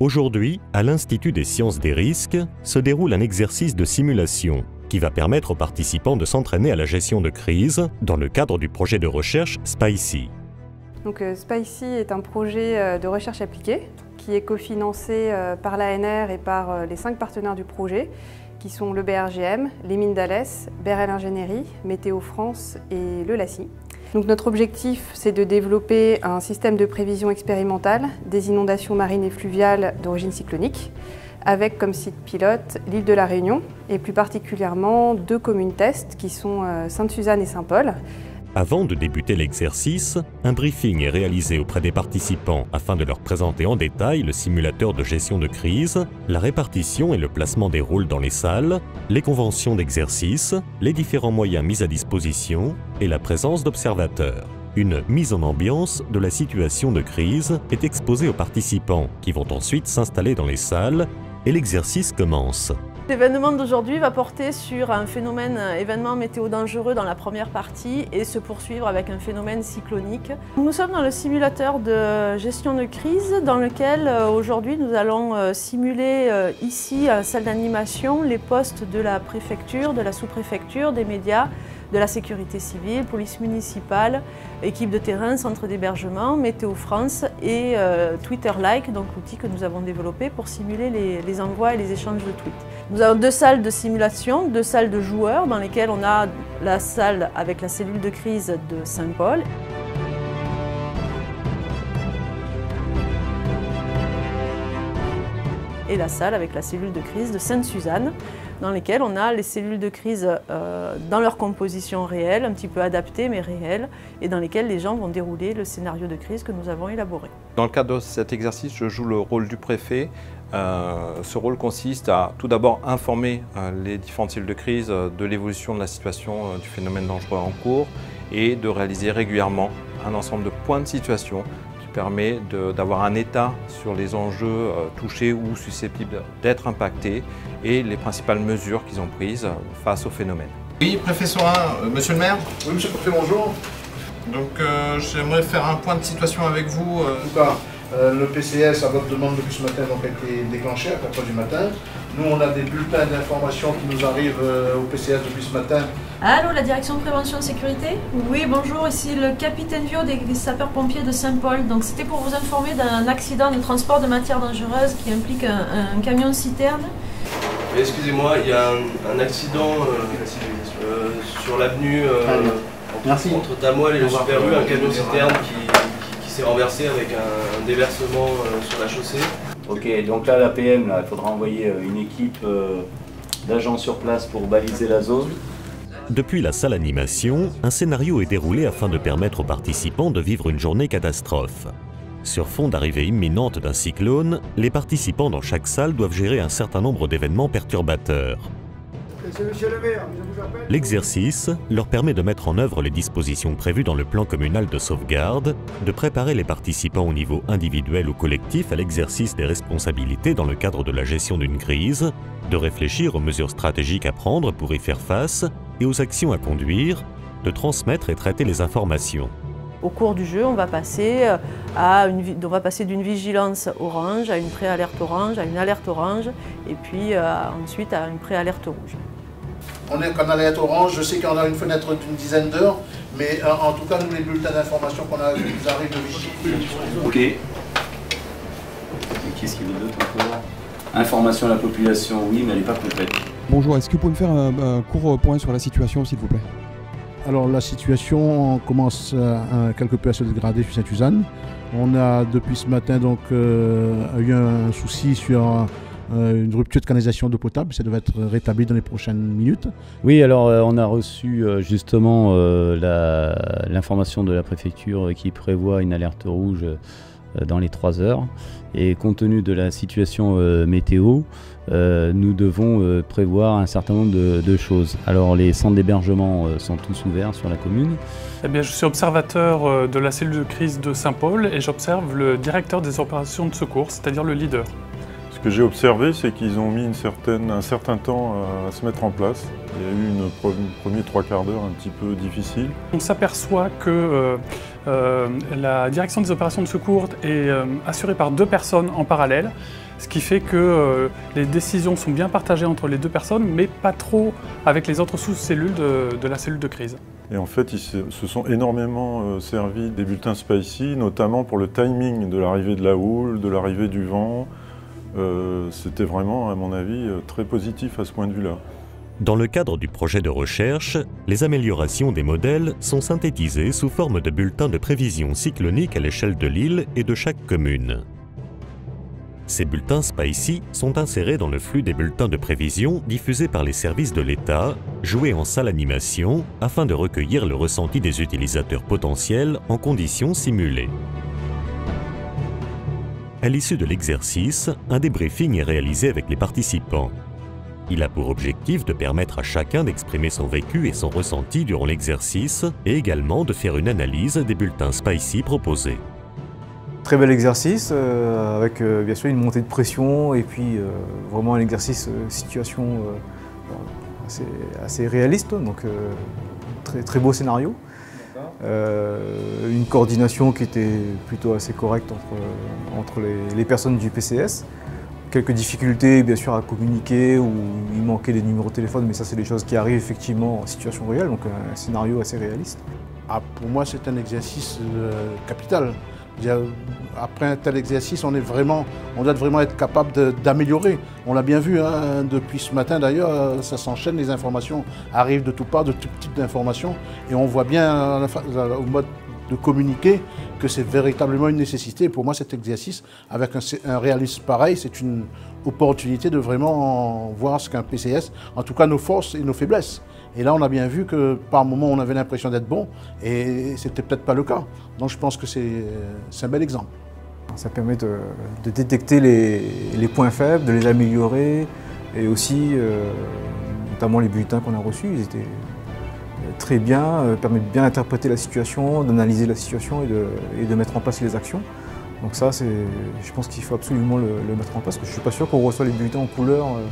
Aujourd'hui, à l'Institut des sciences des risques, se déroule un exercice de simulation qui va permettre aux participants de s'entraîner à la gestion de crise dans le cadre du projet de recherche SPICY. Donc, euh, SPICY est un projet euh, de recherche appliquée qui est cofinancé euh, par l'ANR et par les cinq partenaires du projet qui sont le BRGM, les mines d'Alès, BRL Ingénierie, Météo France et le LACI. Donc notre objectif, c'est de développer un système de prévision expérimentale des inondations marines et fluviales d'origine cyclonique, avec comme site pilote l'île de la Réunion et plus particulièrement deux communes tests qui sont euh, Sainte-Suzanne et Saint-Paul, avant de débuter l'exercice, un briefing est réalisé auprès des participants afin de leur présenter en détail le simulateur de gestion de crise, la répartition et le placement des rôles dans les salles, les conventions d'exercice, les différents moyens mis à disposition et la présence d'observateurs. Une mise en ambiance de la situation de crise est exposée aux participants qui vont ensuite s'installer dans les salles et l'exercice commence. L'événement d'aujourd'hui va porter sur un phénomène euh, événement météo dangereux dans la première partie et se poursuivre avec un phénomène cyclonique. Nous sommes dans le simulateur de gestion de crise dans lequel euh, aujourd'hui nous allons euh, simuler ici à la salle d'animation les postes de la préfecture, de la sous-préfecture, des médias, de la sécurité civile, police municipale, équipe de terrain, centre d'hébergement, Météo France et euh, Twitter-like, donc l'outil que nous avons développé pour simuler les, envois et les échanges de tweets. Nous avons deux salles de simulation, deux salles de joueurs dans lesquelles on a la salle avec la cellule de crise de Saint-Paul. et la salle avec la cellule de crise de Sainte-Suzanne, dans lesquelles on a les cellules de crise euh, dans leur composition réelle, un petit peu adaptée mais réelle, et dans lesquelles les gens vont dérouler le scénario de crise que nous avons élaboré. Dans le cadre de cet exercice, je joue le rôle du préfet. Euh, ce rôle consiste à tout d'abord informer euh, les différentes cellules de crise de l'évolution de la situation du phénomène dangereux en cours et de réaliser régulièrement un ensemble de points de situation permet d'avoir un état sur les enjeux euh, touchés ou susceptibles d'être impactés et les principales mesures qu'ils ont prises face au phénomène. Oui, préfet Sorin, euh, monsieur le maire Oui, monsieur le préfet, bonjour. Donc euh, j'aimerais faire un point de situation avec vous. Cas, le PCS, à votre demande depuis ce matin, donc, a été déclenché à 4h du matin. Nous, on a des bulletins d'information qui nous arrivent au PCS depuis ce matin Allô, la direction de prévention et sécurité? Oui, bonjour, ici le capitaine Vio des, sapeurs-pompiers de Saint-Paul. Donc c'était pour vous informer d'un accident de transport de matières dangereuses qui implique un, camion citerne. Excusez-moi, il y a un, accident euh, euh, sur l'avenue euh, entre Tamoil et le Super U, un camion citerne qui, s'est renversé avec un, déversement sur la chaussée. Ok, donc là l'APM, il faudra envoyer une équipe d'agents sur place pour baliser la zone. Depuis la salle animation, un scénario est déroulé afin de permettre aux participants de vivre une journée catastrophe. Sur fond d'arrivée imminente d'un cyclone, les participants dans chaque salle doivent gérer un certain nombre d'événements perturbateurs. L'exercice leur permet de mettre en œuvre les dispositions prévues dans le plan communal de sauvegarde, de préparer les participants au niveau individuel ou collectif à l'exercice des responsabilités dans le cadre de la gestion d'une crise, de réfléchir aux mesures stratégiques à prendre pour y faire face et aux actions à conduire, de transmettre et traiter les informations. Au cours du jeu, on va passer, euh, à une, on va passer d'une vigilance orange à une préalerte orange, à une alerte orange, et puis euh, ensuite à une préalerte rouge. On est en alerte orange, je sais qu'on a une fenêtre d'une dizaine d'heures, mais euh, en, tout cas, nous, les bulletins d'information qu'on a, nous arrivent de vigilance. Ok. Qu'est-ce qu'il d'autre encore? Information à la population, oui, mais elle n'est pas complète. Bonjour, est-ce que vous pouvez me faire un, court point sur la situation, s'il vous plaît? Alors, la situation commence quelque peu à se dégrader sur Saint-Suzanne. On a, depuis ce matin, donc, euh, eu un souci sur euh, une rupture de canalisation d'eau potable. Ça devrait être rétabli dans les prochaines minutes. Oui, alors euh, on a reçu justement l'information de la préfecture qui prévoit une alerte rouge euh, dans les 3 heures. Et compte tenu de la situation euh, météo, euh, nous devons prévoir un certain nombre de, choses. Alors les centres d'hébergement sont tous ouverts sur la commune. Eh bien, je suis observateur de la cellule de crise de Saint-Paul et j'observe le directeur des opérations de secours, c'est-à-dire le leader. Ce que j'ai observé, c'est qu'ils ont mis une certaine, un certain temps à se mettre en place. Il y a eu une, premier trois quarts d'heure un petit peu difficile. On s'aperçoit que euh, euh, la direction des opérations de secours est euh, assurée par deux personnes en parallèle, ce qui fait que les décisions sont bien partagées entre les deux personnes, mais pas trop avec les autres sous-cellules de, de, la cellule de crise. Et en fait, ils se sont énormément servis des bulletins SPICY, notamment pour le timing de l'arrivée de la houle, de l'arrivée du vent, euh, c'était vraiment, à mon avis, euh, très positif à ce point de vue-là. Dans le cadre du projet de recherche, les améliorations des modèles sont synthétisées sous forme de bulletins de prévision cyclonique à l'échelle de l'île et de chaque commune. Ces bulletins SPICY sont insérés dans le flux des bulletins de prévision diffusés par les services de l'État, joués en salle animation, afin de recueillir le ressenti des utilisateurs potentiels en conditions simulées. À l'issue de l'exercice, un débriefing est réalisé avec les participants. Il a pour objectif de permettre à chacun d'exprimer son vécu et son ressenti durant l'exercice et également de faire une analyse des bulletins SPICY proposés. Très bel exercice, euh, avec euh, bien sûr une montée de pression et puis euh, vraiment un exercice situation assez, réaliste, donc très, très beau scénario. Euh, une coordination qui était plutôt assez correcte entre, entre les, personnes du PCS. Quelques difficultés bien sûr à communiquer ou il manquait des numéros de téléphone, mais ça c'est des choses qui arrivent effectivement en situation réelle, donc un scénario assez réaliste. Ah, pour moi c'est un exercice euh, capital après un tel exercice, on, est vraiment, on doit vraiment être capable d'améliorer. On l'a bien vu hein, depuis ce matin d'ailleurs, ça s'enchaîne, les informations arrivent de tout part, de tout type d'informations, et on voit bien au mode de communiquer que c'est véritablement une nécessité. Pour moi, cet exercice, avec un, un réalisme pareil, c'est une opportunité de vraiment voir ce qu'un PCS, en tout cas nos forces et nos faiblesses. Et là, on a bien vu que par moments, on avait l'impression d'être bon, et c'était peut-être pas le cas. Donc je pense que c'est un bel exemple. Ça permet de, détecter les, points faibles, de les améliorer, et aussi, euh, notamment les bulletins qu'on a reçus, ils étaient très bien, euh, de bien interpréter la situation, d'analyser la situation et de, mettre en place les actions. Donc ça, je pense qu'il faut absolument le, mettre en place, parce que je ne suis pas sûr qu'on reçoit les bulletins en couleur euh,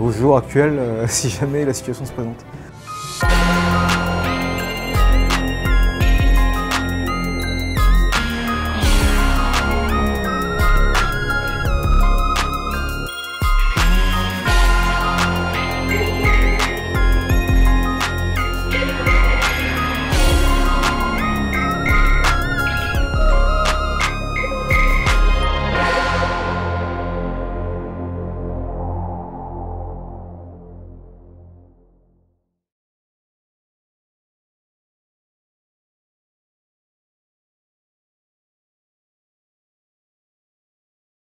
au jour actuel si jamais la situation se présente.